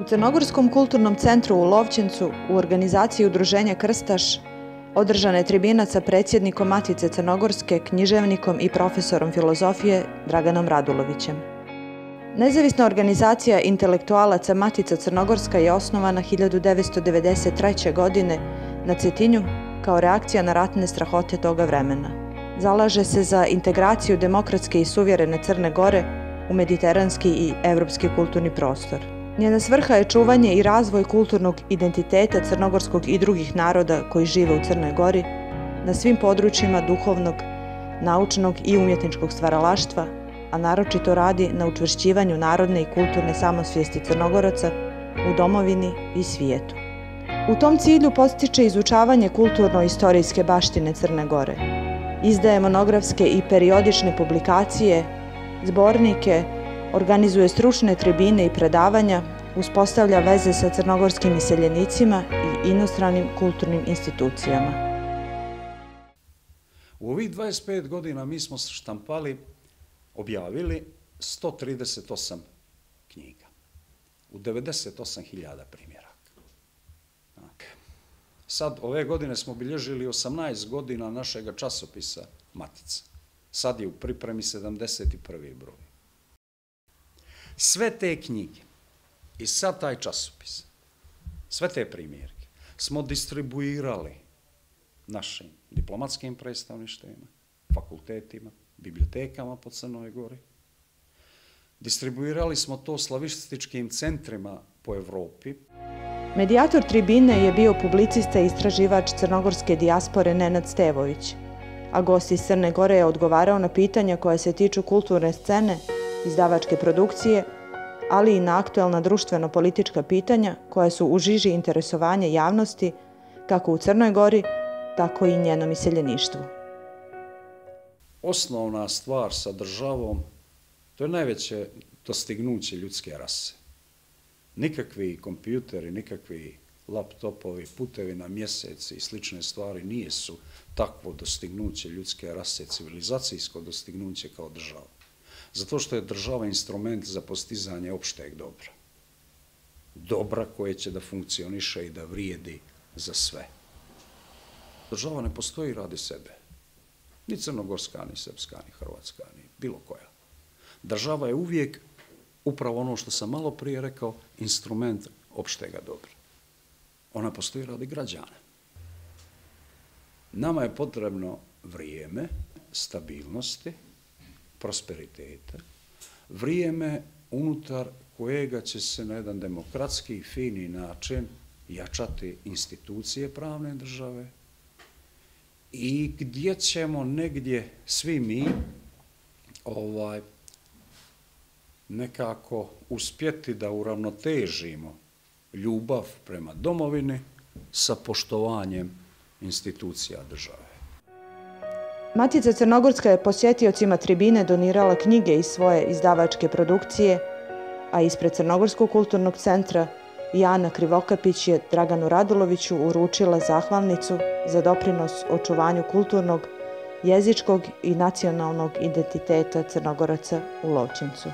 U Crnogorskom kulturnom centru u Lovćencu u organizaciji Udruženja Krstaš održana je tribina sa predsjednikom Matice Crnogorske, književnikom i profesorom filozofije Draganom Radulovićem. Nezavisna organizacija intelektualaca Matica Crnogorska je osnovana 1993. godine na Cetinju kao reakcija na ratne strahote toga vremena. Zalaže se za integraciju demokratske i suvjerene Crne Gore u mediteranski i evropski kulturni prostor. Njena svrha je čuvanje i razvoj kulturnog identiteta crnogorskog i drugih naroda koji žive u Crnoj Gori na svim područjima duhovnog, naučnog i umjetničkog stvaralaštva, a naročito radi na učvršćivanju narodne i kulturne samosvijesti Crnogoraca u domovini i svijetu. U tom cilju postiče izučavanje kulturno-istorijske baštine Crne Gore. Izdaje monografske i periodične publikacije, zbornike, organizuje stručne tribine i predavanja, uspostavlja veze sa crnogorskim iseljenicima i inostranim kulturnim institucijama. U ovih 25 godina mi smo štampali, objavili 138 knjiga u 98.000 primjeraka. Sad, ove godine smo bilježili 18 godina našega časopisa Matica. Sad je u pripremi 71. broj sve te knjige i sad taj časopis, sve te primjerke, smo distribuirali našim diplomatskim predstavništvima, fakultetima, bibliotekama po Crnoj Gori. Distribuirali smo to slavističkim centrima po Evropi. Medijator tribine je bio publicista i istraživač crnogorske dijaspore Nenad Stevović, a gost iz Crne Gore je odgovarao na pitanja koje se tiču kulturne scene, izdavačke produkcije, ali i na aktuelna društveno-politička pitanja koja su u žiži interesovanje javnosti kako u Crnoj Gori, tako i njenom iseljeništvu. Osnovna stvar sa državom, to je najveće dostignuće ljudske rase. Nikakvi kompjuteri, nikakvi laptopovi, putevi na mjeseci i slične stvari nije su takvo dostignuće ljudske rase, civilizacijsko dostignuće kao država. Zato što je država instrument za postizanje opšteg dobra. Dobra koje će da funkcioniše i da vrijedi za sve. Država ne postoji radi sebe. Ni crnogorska, ni srpska, ni hrvatska, ni bilo koja. Država je uvijek upravo ono što sam malo prije rekao, instrument opštega dobra. Ona postoji radi građana. Nama je potrebno vrijeme, stabilnosti, prosperiteta, vrijeme unutar kojega će se na jedan demokratski i fini način jačati institucije pravne države i gdje ćemo negdje svi mi ovaj nekako uspjeti da uravnotežimo ljubav prema domovini sa poštovanjem institucija države. Matica Crnogorska je posjetiocima tribine donirala knjige iz svoje izdavačke produkcije, a ispred Crnogorskog kulturnog centra Jana Krivokapić je Draganu Raduloviću uručila zahvalnicu za doprinos očuvanju kulturnog, jezičkog i nacionalnog identiteta Crnogoraca u Lovčincu.